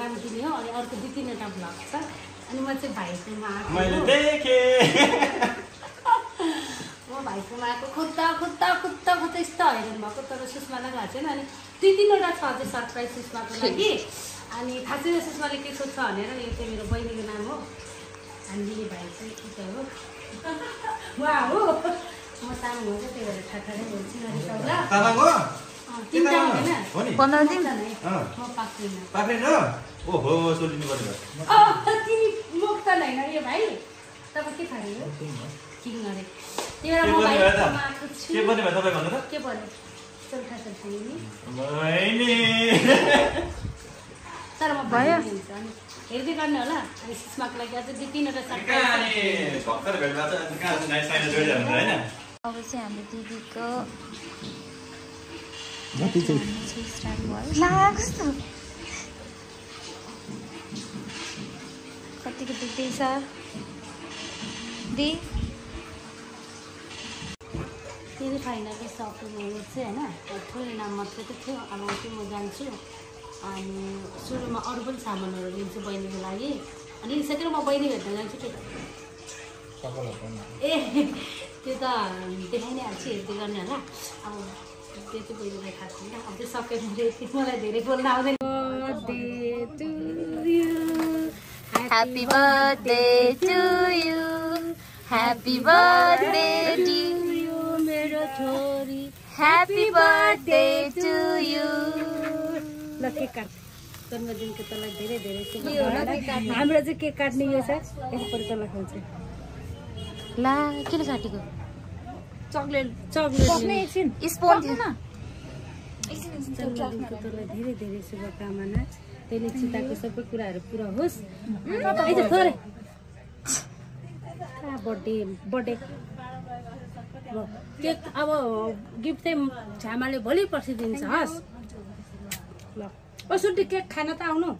नाम हो अनि अर्को दुई तिनवटा ब्लग छ। अनि म चाहिँ भाइकोमा आएको हो। देखेँ। म भाइकोमा आएको खुद्दा खुद्दा खुद्दा खुद्दा यस्तो हैरान भएको तर सुषमालाई भएको छैन। अनि दुई तिनवटा छ अझै सरप्राइज सुषमाको लागि। अनि थाहा छैन सुषमाले के सोध्छ भनेर यो चाहिँ मेरो बहिनीको नाम हो। हामी भाइ चाहिँ उता हो? उहाँ हो! म सानो हुन्छ त्यही भएर ठाठारै बोल्छु अनि सबला तामाङ हो? तिनवटा हो नि? होइन पन्ध्र दिन पाक्दिनँ ओहो सोलिनु पर्ने होइन यो भाइ तपाईँ के खाने हो किङ अरे त्यही के भएर भयो तपाईँ भन्नु त के तर म भयो? हेर्दै गर्ने होला अनि सुषमाको लागि अझै दुई तिनवटा अब चाहिँ हाम्रो दिदीको जति चाहिँ कतिको दुख्दैछ दि फेरि फाइनली सपिङहरू चाहिँ होइन थोरै नाम मात्रै त थियो अब चाहिँ म जान्छु अनि सुरुमा अरू पनि सामानहरू लिन्छु बहिनीको लागि अनि लिइसकेर म बहिनी भेट्न जान्छु के ए त्यो त देखाइ नै हाल्छु हेर्दै गर्ने होला अब त्यो चाहिँ बहिनीलाई थाहा छैन अब मलाई धेरै बोल्न आउँदैन birthday to you happy birthday to you मेरो छोरी ह्याप्पी बर्थडे टु यु ल केक काट जन्मदिनको तँलाई धेरै हाम्रो चाहिँ केक काट्ने यो छ। तँलाई ला किन काटेको? चक्लेट चक्लेट स्पोन थिएन तँलाई धेरै धेरै शुभकामना। तैँले चिताएको सबै कुराहरू पुरा होस्। Birthday birthday? केक अब गिफ्ट चाहिँ छ्यामाले भोलि पर्सि दिन्छ हस्। ल। सुन्टी केक खान त आउनु।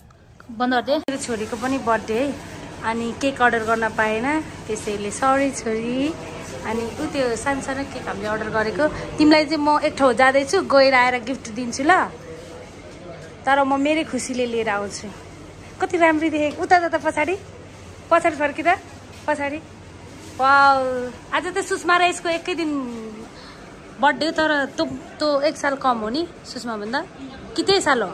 बन्द गरिदिए मेरो छोरीको पनि बर्थडे। है अनि केक अर्डर गर्न पाएन। त्यसैले सरी छोरी। अनि ऊ त्यो सानो सानो केक हामीले अर्डर गरेको। तिमीलाई चाहिँ म एक ठाउँ जाँदैछु गएर आएर गिफ्ट दिन्छु ल। तर म मेरै खुसीले लिएर आउँछु। कति राम्री देखेको। उता जाँदा पछाडि। पछाडि फर्किँदा पछाडि। वा आज त सुषमा र यसको एकै दिन बर्थडे तर तँ तँ एक साल कम हो नि सुषमाभन्दा कि त्यही साल हो?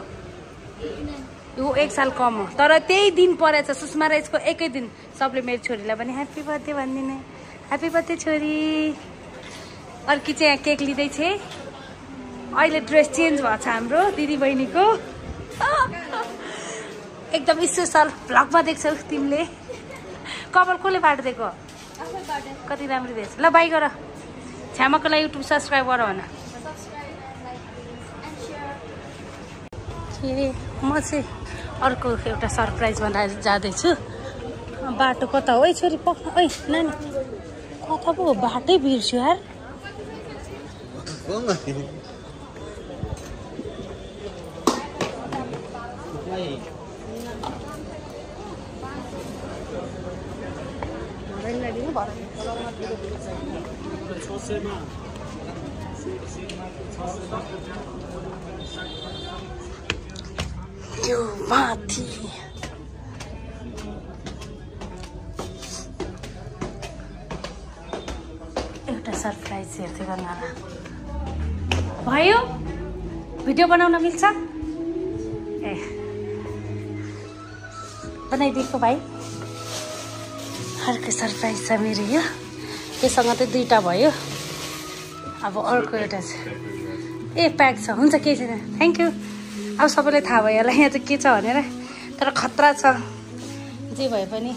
यो एक साल कम हो। तर त्यही दिन परेछ सुषमा र यसको एकै दिन। सबले मेरो छोरीलाई पनि ह्याप्पी बर्थडे भनिदिने। ह्याप्पी बर्थडे छोरी। अर्की चाहिँ यहाँ केक लिँदैछ अहिले ड्रेस चेन्ज भएको छ हाम्रो दिदी बहिनीको एकदम स्पेसल भ्लगमा देख्छौ तिमीले। कपाल कसले बाटिदिएको कति राम्रो देख्छ ल बाई गर। छ्यामाको लागि युट्युब सब्सक्राइब गर भन। के? म चाहिँ अर्को एउटा सरप्राइज बनाएर जाँदैछु। बाटो कता हो? है छोरी पख ओइ नानी कता पो बाटै बिर्स्यो यार। माथि। भयो? भिडियो बनाउन मिल्छ? ए। बनाइदिएको भाइ। अर्को सरप्राइज छ मेरो यो। त्योसँग चाहिँ दुईवटा भयो। अब अर्को एउटा छ। ए प्याक छ। हुन्छ केही छैन। थ्याङ्क यू अब सबैलाई थाहा भयो होला यहाँ चाहिँ के छ भनेर। तर खतरा छ। जे भए पनि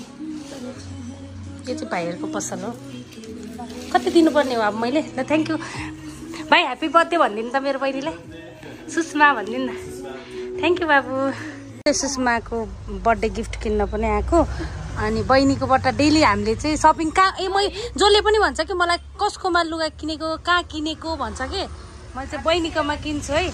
यो चाहिँ भाइहरूको पसल हो। कति दिनुपर्ने हो अब मैले? ल थ्याङ्क यू भाइ ह्याप्पी बर्थडे भनिदिनु त मेरो बहिनीलाई। सुषमा भनिदिनु न। थ्याङ्क यू बाबु। सुषमाको बर्थडे गिफ्ट किन्न पनि आएको। अनि बहिनीकोबाट डेली हामीले चाहिँ सपिङ कहाँ ए मै जसले पनि भन्छ कि मलाई कसकोमा लुगा किनेको कहाँ किनेको भन्छ कि? मैले चाहिँ बहिनीकोमा किन्छु है।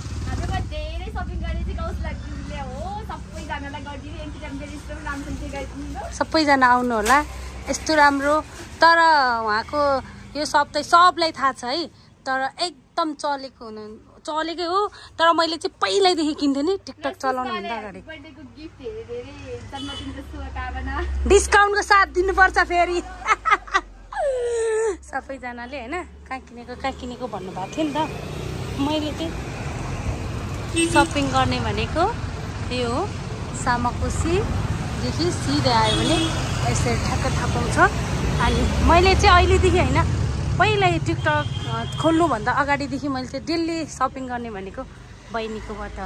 सबैजना आउनु होला। यस्तो राम्रो। तर उहाँको यो सब चाहिँ सबलाई थाहा छ है। तर एकदम चलेको हुनु चलेकै हो। तर मैले चाहिँ पहिल्यैदेखि किन्थेँ नि टिकटक चलाउनुभन्दा अगाडि। धेरै जन्मदिनको शुभकामना। डिस्काउन्टको साथ दिनुपर्छ फेरि। सबैजनाले होइन कहाँ किनेको कहाँ किनेको भन्नुभएको थियो नि त। मैले चाहिँ सपिङ गर्ने भनेको यो हो सामाकोसीदेखि सिधै आयो भने यसरी ठ्याक्क थाहा पाउँछ अनि मैले चाहिँ अहिलेदेखि होइन पहिल्यै टिकटक अँ, खोल्नुभन्दा अगाडिदेखि मैले चाहिँ डेली सपिङ गर्ने भनेको बहिनीकोबाट।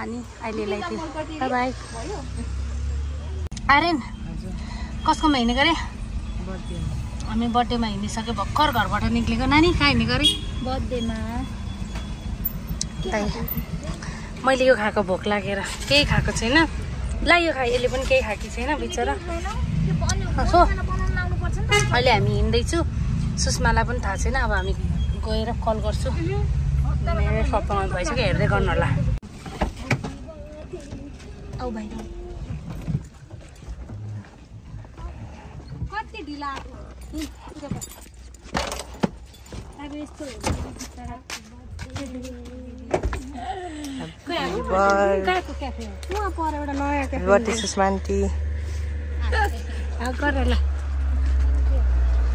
अनि अहिलेलाई चाहिँ बाई आर्यन कसकोमा हिँडेको अरे हामी बर्थडेमा हिँडिसक्यो भर्खर घरबाट निक्लेको। नानी कहाँ हिँडेको अरे बर्थडेमा। मैले यो खाएको भोक लागेर। केही खाएको छैन। ला यो खा यसले पनि केही खाएकी छैन बिचरा। सो। अहिले हामी हिँड्दैछु। सुषमालाई पनि थाहा छैन अब हामी गएर कल गर्छु। मेरो सपमा भइसक्यो हेर्दै गर्नु होला। औ भाइ। कति ढिला अब यस्तो सुषमान्ती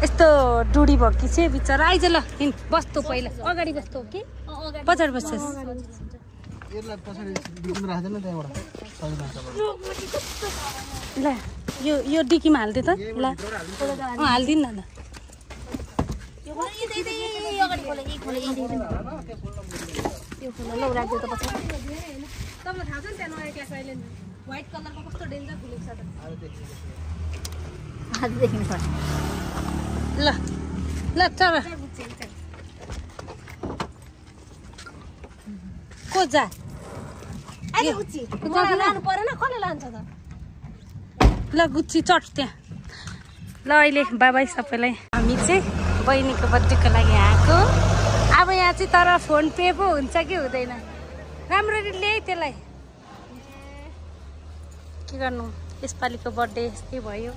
यस्तो डुडी भयो कि चाहिँ बिचरा? आइज ल हिँड बस्तो पहिला। अगाडि बस्तो कि पछाडि बस्छस् ल यो यो डिकीमा हालिदियो त। ल अँ हालिदिनु न ल। ल ल चल। को जा? लानु परेन कसले लान्छ त? ल गुच्ची चट त्यहाँ। ल अहिले बाबाई सबैलाई। हामी चाहिँ बहिनीको बर्थडेको लागि आएको। अब यहाँ चाहिँ तर फोन पे पो हुन्छ कि हुँदैन। राम्ररी ल्याइ त्यसलाई। के गर्नु? यसपालिको बर्थडे यस्तै भयो।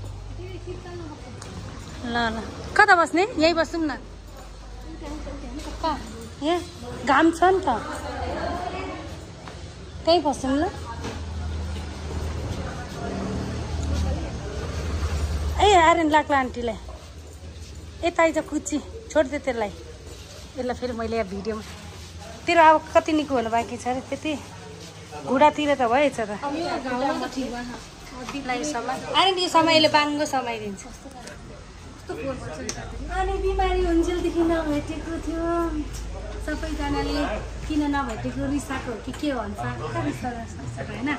ल ल। कता बस्ने? यहीँ बसौँ न। यहाँ घाम छ नि त। त्यहीँ बसौँ ल। ए आर्यन लाग्ला आन्टीलाई। यता आइज कुची छोडिदे त्यसलाई। यसलाई फेरि मैले यहाँ भिडियोमा। तेरो अब कति निको हुनु बाँकी छ अरे त्यति। घुँडातिर त भएछ त। आर्यन यो समयले बाङ्गो समाइदिन्छ। अनि बिमारी हुन्जेलदेखि नभेटेको थियो। सबैजनाले किन नभेटेको? रिसाएको हो कि के भन्छ होइन?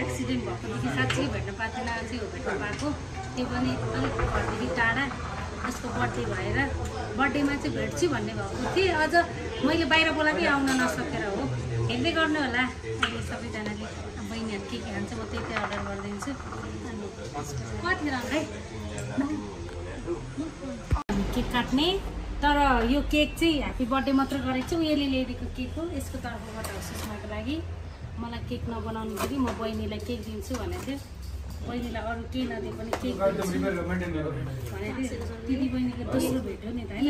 एक्सिडेन्ट भएकोदेखि साँच्चै भेट्न पाएको थिएन अझै हो भेट्न पाएको। त्यो पनि अलिक घरदेखि टाढा। उसको बर्थडे भएर बर्थडेमा चाहिँ भेट्छु भन्ने भएको थिएँ। अझ मैले बाहिर बोलाएकै आउन नसकेर हो। हेर्दै गर्नु होला। बहिनीहरू के के खान्छ म त्यही त्यही अर्डर गरिदिन्छु। कति हामी केक काट्ने। तर यो केक चाहिँ ह्याप्पी बर्थडे मात्र गरेको छु। यसले ल्याइदिएको केक हो। यसको तर्फबाट सुषमाको लागि मलाई केक नबनाउनु कि म बहिनीलाई केक दिन्छु भनेको थियो बहिनीलाई अरू केही नदिए पनि केक भनेको दिदी बहिनीको दोस्रो भेट हो नि त होइन?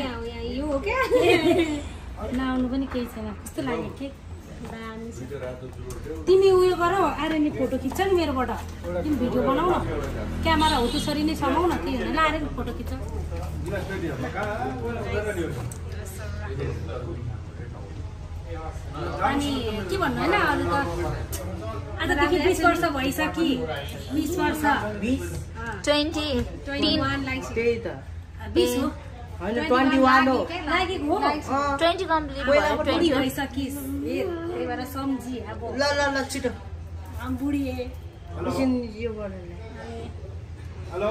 नआउनु पनि केही छैन। कस्तो लाग्यो केक? तिमी उयो गर आर्यनले फोटो खिच्छ नि मेरोबाट। तिमी भिडियो बनाऊ न। क्यामेरा हो त्यसरी नै समाउ न के हुने आर्यन फोटो खिच्छ। अनि के भन्नु होइन अरू त आजदेखि बिस वर्ष भइसकि। बिस वर्ष। ट्वेन्टी ट्वेन्टी वान लाइक त्यही त। बिस हो। होइन ट्वेन्टी वान हो। ट्वेन्टी कम्प्लिट भयो बुढी ट्वेन्टी भइसकिस् त्यही भएर सम्झी अब। ल ल ल छिटो। एकछिन यो गरेर हेलो।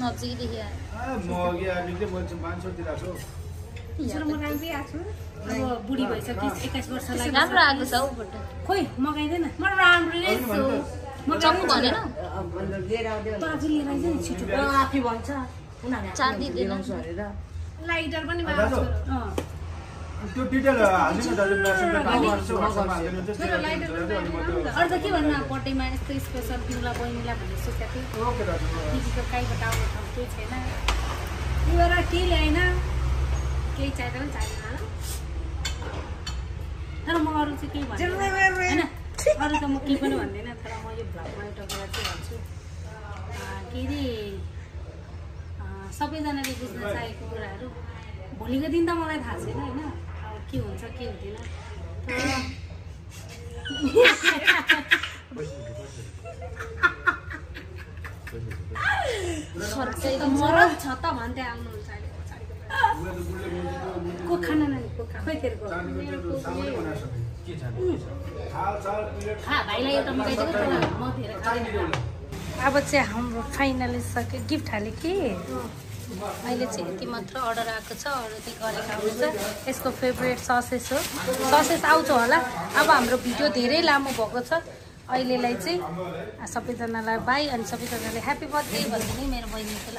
नजिकदेखि म अघि म चाहिँ मान्छेतिर छु। म राम्रै आएको छु। अब बुढी भइसकिस् एक्काइस वर्ष लाग्यो राम्रो आएको छ हौ फोटो खोइ मगाइँदैन। म राम्रो नै छु भनेन। चाँदी अरे लाइटर पनि त्यो डिटेल हालिदिनु दाजु गर्छु हालिदिनु त के भन्नु अब बर्थडेमा यस्तो स्पेसल बहिनीलाई सोचेको थिएँ। ओके दाजु दिदीको कहीँबाट आउने ठाउँ केही छैन। ल्याएन? केही चाहिँदा पनि चाहिँदैन। होला तर म अरू चाहिँ केही भन्दैन। अरू त म केही पनि भन्दिनँ। यो भ्लगमा एउटा कुरा चाहिँ भन्छु के अरे सबैजनाले बुझ्न चाहेको कुराहरू। भोलिको दिन त मलाई थाहा छैन होइन? अब के हुन्छ के हुँदैन। तर मरौ छ त भन्दै आउनुहुन्छ। को खाना नानी को तेरो अब चाहिँ हाम्रो फाइनली सक्यो गिफ्ट हाल्यो कि? अहिले चाहिँ यति मात्र अर्डर आएको छ अरू चाहिँ गरेको आउँछ यसको फेभरेट ससेस हो। ससेस आउँछ होला। अब हाम्रो भिडियो धेरै लामो भएको छ। अहिलेलाई चाहिँ सबैजनालाई बाई अनि सबैजनाले ह्याप्पी बर्थडे भनिदिने मेरो बहिनीको ल।